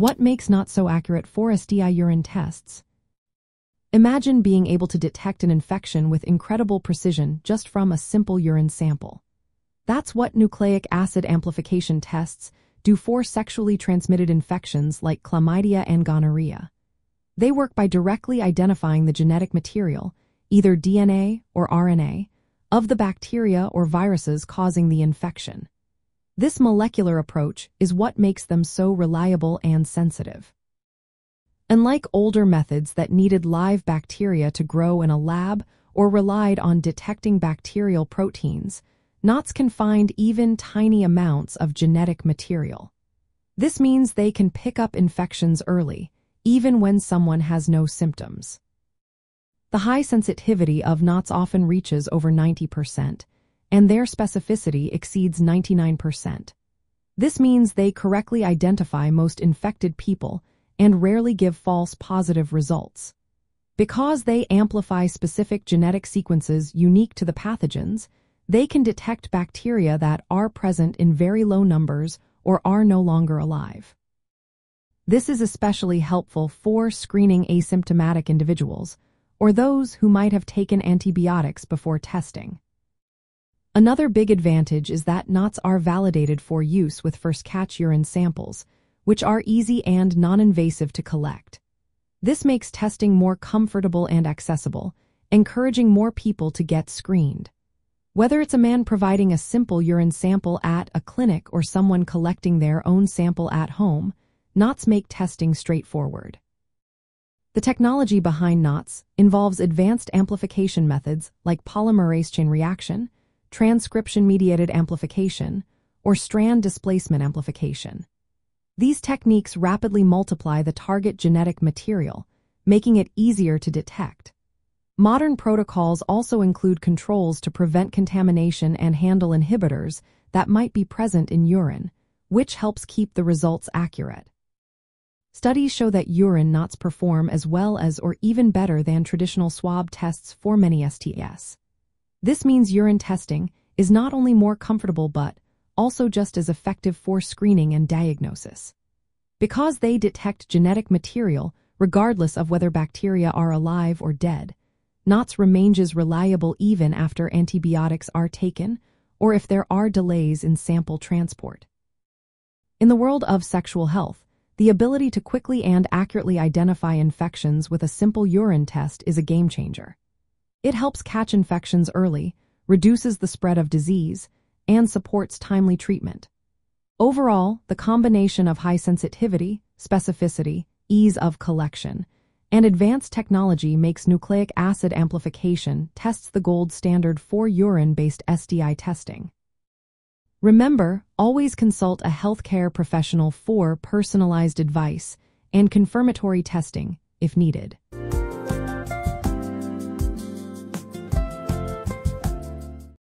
What makes NAATs so accurate for STI urine tests? Imagine being able to detect an infection with incredible precision just from a simple urine sample. That's what nucleic acid amplification tests do for sexually transmitted infections like chlamydia and gonorrhea. They work by directly identifying the genetic material, either DNA or RNA, of the bacteria or viruses causing the infection. This molecular approach is what makes them so reliable and sensitive. Unlike older methods that needed live bacteria to grow in a lab or relied on detecting bacterial proteins, NAATs can find even tiny amounts of genetic material. This means they can pick up infections early, even when someone has no symptoms. The high sensitivity of NAATs often reaches over 90%, and their specificity exceeds 99%. This means they correctly identify most infected people and rarely give false positive results. Because they amplify specific genetic sequences unique to the pathogens, they can detect bacteria that are present in very low numbers or are no longer alive. This is especially helpful for screening asymptomatic individuals or those who might have taken antibiotics before testing. Another big advantage is that NAATs are validated for use with first catch urine samples, which are easy and non-invasive to collect. This makes testing more comfortable and accessible, encouraging more people to get screened. Whether it's a man providing a simple urine sample at a clinic or someone collecting their own sample at home, NAATs make testing straightforward. The technology behind NAATs involves advanced amplification methods like polymerase chain reaction, transcription-mediated amplification, or strand displacement amplification. These techniques rapidly multiply the target genetic material, making it easier to detect. Modern protocols also include controls to prevent contamination and handle inhibitors that might be present in urine, which helps keep the results accurate. Studies show that urine NAATs perform as well as or even better than traditional swab tests for many STIs. This means urine testing is not only more comfortable but also just as effective for screening and diagnosis. Because they detect genetic material regardless of whether bacteria are alive or dead, NAATs remains reliable even after antibiotics are taken or if there are delays in sample transport. In the world of sexual health, the ability to quickly and accurately identify infections with a simple urine test is a game changer. It helps catch infections early, reduces the spread of disease, and supports timely treatment. Overall, the combination of high sensitivity, specificity, ease of collection, and advanced technology makes nucleic acid amplification tests the gold standard for urine-based STI testing. Remember, always consult a healthcare professional for personalized advice and confirmatory testing if needed.